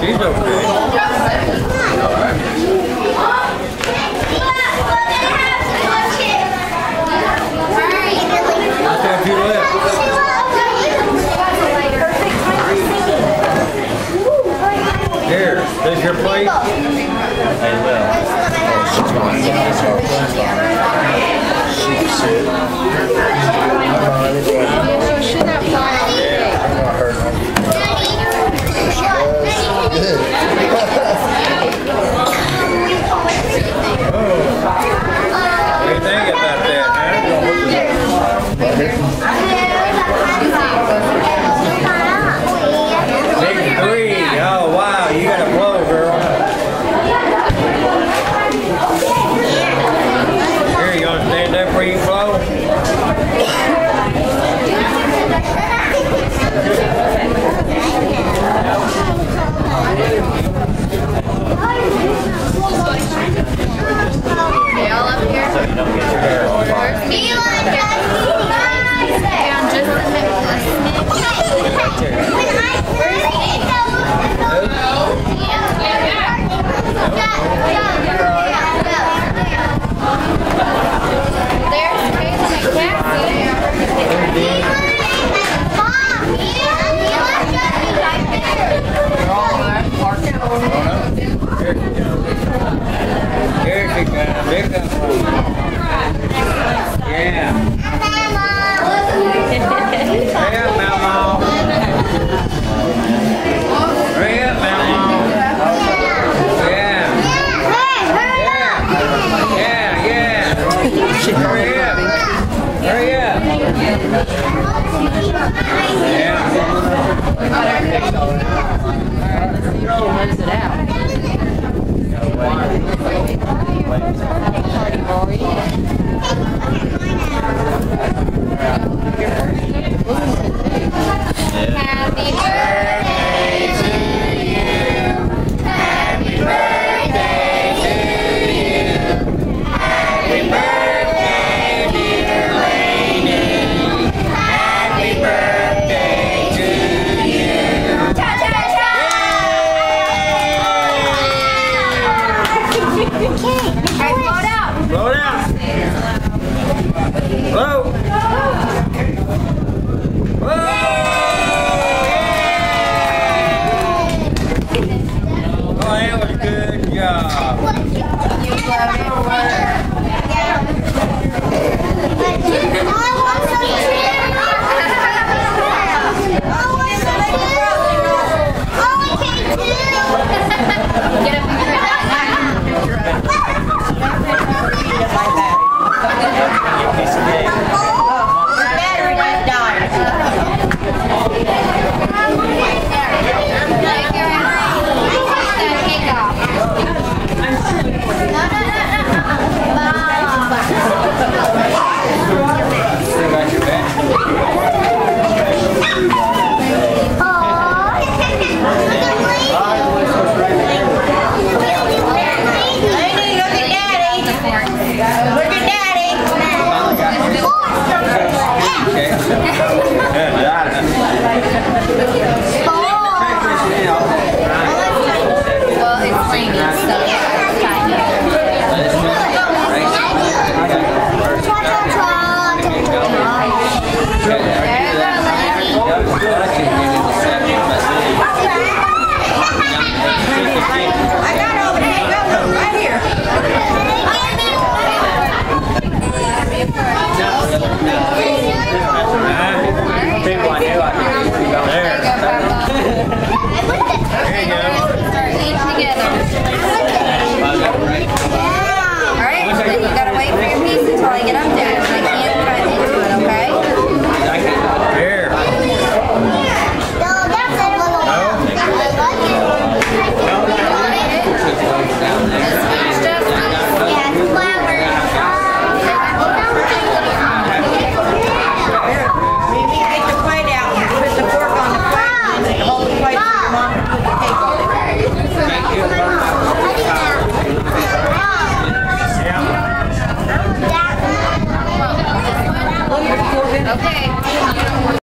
Incrível. Big three. Oh, wow. You got a flow, girl. Here, you flow? she Hurry up. Hurry up. Yeah. All right, let's see if she runs it out. Hello?